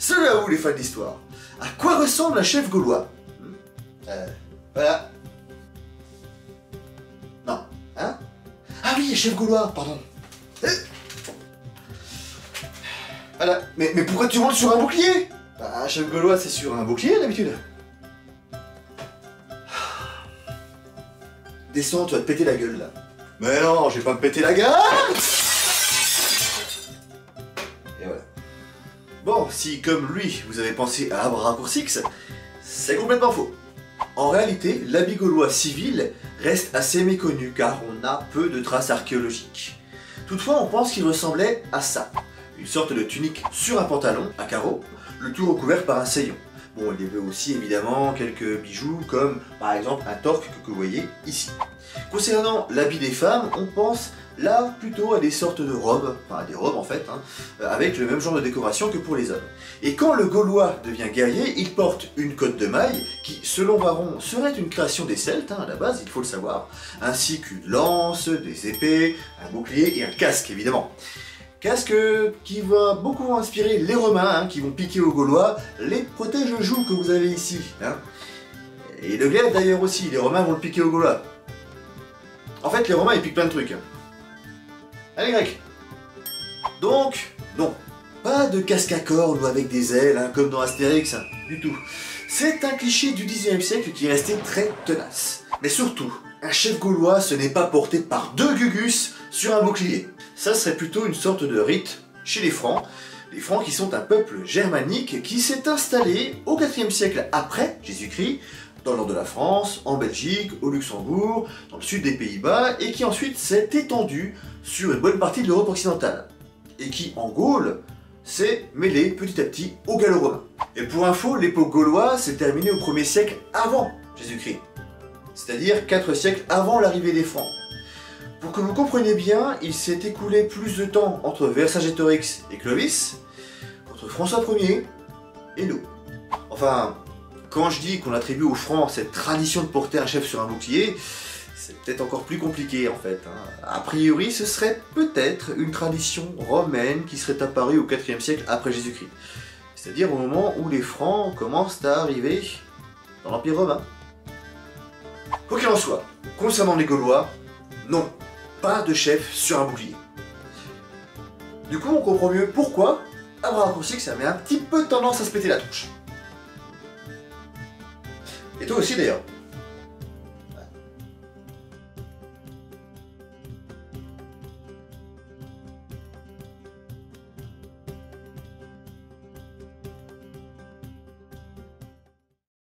à vous les fans d'histoire. À quoi ressemble un chef gaulois Hmm Euh, Voilà. Non. Hein Ah oui, chef gaulois, pardon. Euh. Voilà. Mais, mais pourquoi tu montes sur un bouclier? Bah, un chef gaulois, c'est sur un bouclier d'habitude. Descends, tu vas te péter la gueule là. Mais non, je vais pas me péter la gueule Et voilà. Si comme lui, vous avez pensé à Abracoursix, c'est complètement faux. En réalité, l'habit gaulois civil reste assez méconnu car on a peu de traces archéologiques. Toutefois, on pense qu'il ressemblait à ça. Une sorte de tunique sur un pantalon à carreaux, le tout recouvert par un saillon. Bon, il y avait aussi évidemment quelques bijoux comme par exemple un torque que vous voyez ici. Concernant l'habit des femmes, on pense là plutôt à des sortes de robes, enfin des robes en fait, hein, euh, avec le même genre de décoration que pour les hommes. Et quand le Gaulois devient guerrier, il porte une cotte de maille qui, selon Varron, serait une création des Celtes hein, à la base, il faut le savoir, ainsi qu'une lance, des épées, un bouclier et un casque évidemment. Casque qui va beaucoup inspirer les Romains, hein, qui vont piquer aux Gaulois les protège-joues que vous avez ici. hein. Et le glaive d'ailleurs aussi, les Romains vont le piquer aux Gaulois. En fait, les Romains ils piquent plein de trucs. hein. Allez, Grec Donc, non, pas de casque à cornes ou avec des ailes, comme dans Astérix, du tout. C'est un cliché du 19e siècle qui est resté très tenace. Mais surtout, un chef gaulois, ce n'est pas porté par deux gugus sur un bouclier. Ça serait plutôt une sorte de rite chez les Francs. Les Francs qui sont un peuple germanique qui s'est installé au 4e siècle après Jésus-Christ dans le nord de la France, en Belgique, au Luxembourg, dans le sud des Pays-Bas, et qui ensuite s'est étendu sur une bonne partie de l'Europe occidentale. Et qui, en Gaule, s'est mêlé petit à petit aux Gallo-Romains. Et pour info, l'époque gauloise s'est terminée au 1er siècle avant Jésus-Christ. C'est-à-dire 4 siècles avant l'arrivée des Francs. Pour que vous compreniez bien, il s'est écoulé plus de temps entre Vercingétorix et Clovis, entre François Ier et nous. Enfin, quand je dis qu'on attribue aux Francs cette tradition de porter un chef sur un bouclier, c'est peut-être encore plus compliqué en fait. hein. A priori, ce serait peut-être une tradition romaine qui serait apparue au 4e siècle après Jésus-Christ. C'est-à-dire au moment où les Francs commencent à arriver dans l'Empire romain. Quoi qu'il en soit, concernant les Gaulois, non, pas de chef sur un bouclier. Du coup, on comprend mieux pourquoi Abracoursix avait un petit peu tendance à se péter la touche. Et toi aussi d'ailleurs.